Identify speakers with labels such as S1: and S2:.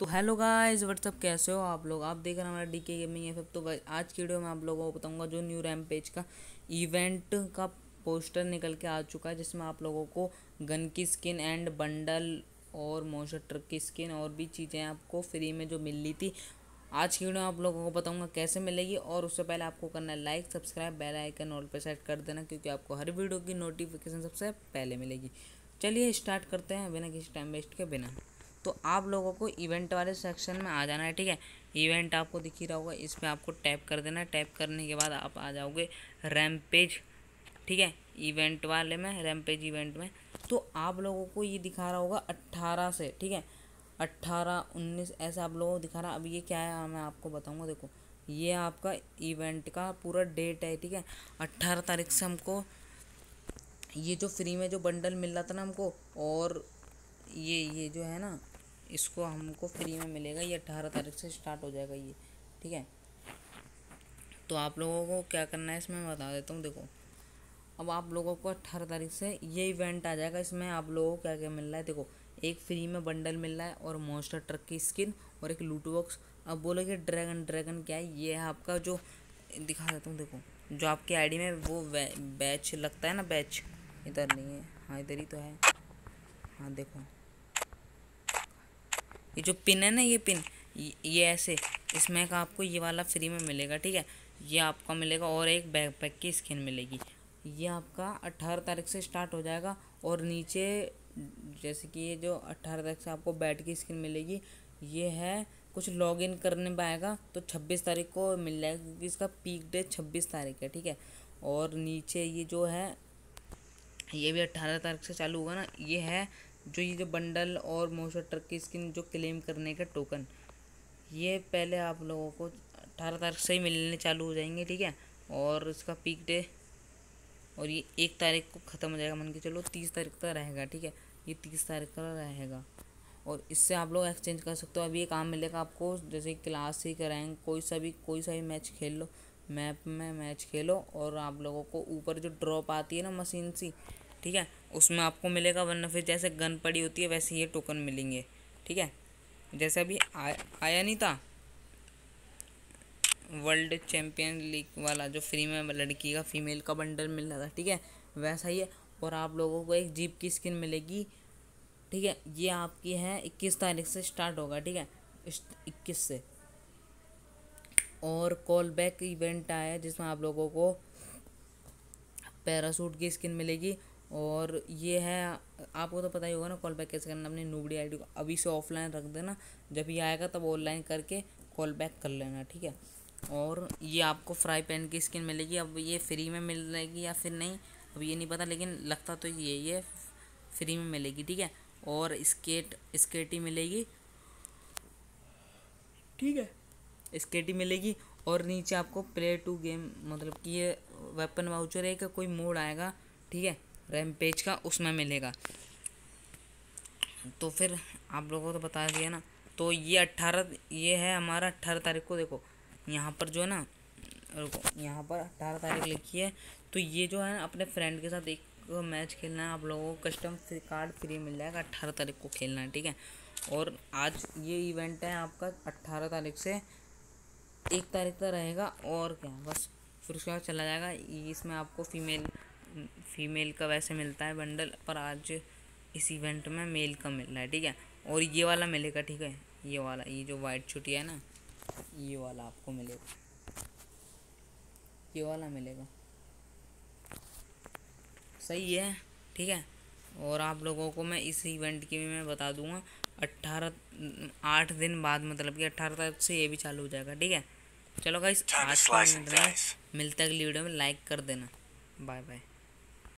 S1: तो hello guys what's up कैसे हो आप लोग? आप देख रहे हैं हमारा डी के गेमिंग एफ़ तो आज की वीडियो में आप लोगों को बताऊँगा जो न्यू रैम पेज का इवेंट का पोस्टर निकल के आ चुका है, जिसमें आप लोगों को गन की स्किन एंड बंडल और मोशन ट्रक की स्किन और भी चीज़ें आपको फ्री में जो मिल रही थी, आज की वीडियो आप लोगों को बताऊँगा कैसे मिलेगी। और उससे पहले आपको करना है like subscribe bell icon all पे सेट कर देना, क्योंकि आपको हर वीडियो की नोटिफिकेशन सबसे पहले मिलेगी। चलिए स्टार्ट करते हैं, बिना किसी टाइम वेस्ट के, बिना। तो आप लोगों को इवेंट वाले सेक्शन में आ जाना है, ठीक है? इवेंट आपको दिख ही रहा होगा इस पर आपको टैप कर देना है। टैप करने के बाद आप आ जाओगे रैम पेज ठीक है? इवेंट वाले में रैम पेज इवेंट में। तो आप लोगों को ये दिखा रहा होगा अट्ठारह से, ठीक है? अट्ठारह, उन्नीस, ऐसे आप लोगों को दिखा रहा अब ये क्या है, मैं आपको बताऊँगा, देखो। ये आपका इवेंट का पूरा डेट है, ठीक है? अट्ठारह तारीख से हमको ये जो फ्री में जो बंडल मिल रहा था ना हमको, और ये ये जो है ना इसको हमको फ्री में मिलेगा, ये अट्ठारह तारीख से स्टार्ट हो जाएगा ये, ठीक है? तो आप लोगों को क्या करना है, इसमें बता देता हूँ, देखो। अब आप लोगों को अट्ठारह तारीख से ये इवेंट आ जाएगा, इसमें आप लोगों को क्या क्या मिल रहा है, देखो। एक फ्री में बंडल मिल रहा है और मोस्टर ट्रक की स्किन और एक लूट बॉक्स अब बोलोगे ड्रैगन ड्रैगन क्या है? ये है आपका जो, दिखा देता हूँ, देखो। जो आपकी आईडी में वो बैच लगता है ना बैच इधर नहीं है। हाँ इधर ही तो है। हाँ देखो। ये जो पिन है ना, ये पिन, ये ऐसे, इसमें का आपको ये वाला फ्री में मिलेगा, ठीक है? ये आपका मिलेगा और एक बैकपैक की स्किन मिलेगी। ये आपका अट्ठारह तारीख से स्टार्ट हो जाएगा और नीचे, जैसे कि ये जो अट्ठारह तारीख से आपको बैट की स्किन मिलेगी, ये है, कुछ लॉगिन करने में आएगा तो छब्बीस तारीख को मिल जाएगा, क्योंकि इसका पीक डे छब्बीस तारीख है, ठीक है? और नीचे ये जो है, ये भी अट्ठारह तारीख से चालू होगा ना, ये है जो ये जो बंडल और मोशर ट्रक की स्किन जो क्लेम करने का टोकन ये पहले आप लोगों को अठारह तारीख से ही मिलने चालू हो जाएँगे, ठीक है? और इसका पीक डे और ये एक तारीख को ख़त्म हो जाएगा, मान के चलो तीस तारीख तक रहेगा, ठीक है? ये तीस तारीख का रहेगा। और इससे आप लोग एक्सचेंज कर सकते हो। अभी ये काम मिलेगा आपको, जैसे क्लास ही कराएँगे कोई सा भी, कोई सा भी मैच खेल लो मैप में मैच खेलो और आप लोगों को ऊपर जो ड्रॉप आती है ना मशीन सी ठीक है? उसमें आपको मिलेगा वरना फिर जैसे गन पड़ी होती है वैसे ये टोकन मिलेंगे। ठीक है? जैसे अभी आया, आया नहीं था? वर्ल्ड चैम्पियन लीग वाला जो फ्री में लड़की का फीमेल का बंडल मिल रहा था ठीक है? वैसा ही है। और आप लोगों को एक जीप की स्किन मिलेगी। ठीक है? ये आपकी है इक्कीस तारीख से स्टार्ट होगा ठीक है? इक्कीस से। और कॉल बैक इवेंट आया जिसमें आप लोगों को पैरासूट की स्किन मिलेगी। और ये है आपको तो पता ही होगा ना कॉल बैक कैसे करना अपनी नूबड़ी आईडी को अभी से ऑफलाइन रख देना जब ये आएगा तब ऑनलाइन करके कॉल बैक कर लेना ठीक है? और ये आपको फ्राई पैन की स्किन मिलेगी अब ये फ्री में मिल जाएगी या फिर नहीं अब ये नहीं पता लेकिन लगता तो ये ये फ्री में मिलेगी ठीक है? और स्केट स्केटी मिलेगी। ठीक है। स्केटी मिलेगी और नीचे आपको प्ले टू गेम मतलब कि ये वेपन वाउचर है का कोई मोड आएगा ठीक है? रैम पेज का उसमें मिलेगा। तो फिर आप लोगों को तो बता दिया ना। तो ये अट्ठारह, ये है हमारा अट्ठारह तारीख को देखो। यहाँ पर जो है ना, रुको, यहाँ पर अट्ठारह तारीख लिखी है। तो ये जो है ना, अपने फ्रेंड के साथ एक मैच खेलना है। आप लोगों को कस्टम कार्ड फ्री मिल जाएगा अट्ठारह तारीख को खेलना है, ठीक है? और आज ये इवेंट है आपका अट्ठारह तारीख से। एक तारीख तक रहेगा और क्या, बस। फिर उसके बाद चला जाएगा। इसमें आपको फीमेल फीमेल का वैसे मिलता है बंडल पर आज इस इवेंट में मेल का मिल रहा है ठीक है? और ये वाला मिलेगा ठीक है? ये वाला ये जो वाइट छुट्टी है ना ये वाला आपको मिलेगा। ये वाला मिलेगा। सही है ठीक है? और आप लोगों को मैं इस इवेंट की भी मैं बता दूँगा अट्ठारह आठ दिन बाद मतलब कि अट्ठारह तारीख से ये भी चालू हो जाएगा ठीक है? चलो गाइस आज मिलता है अगली वीडियो में लाइक कर देना। Bye bye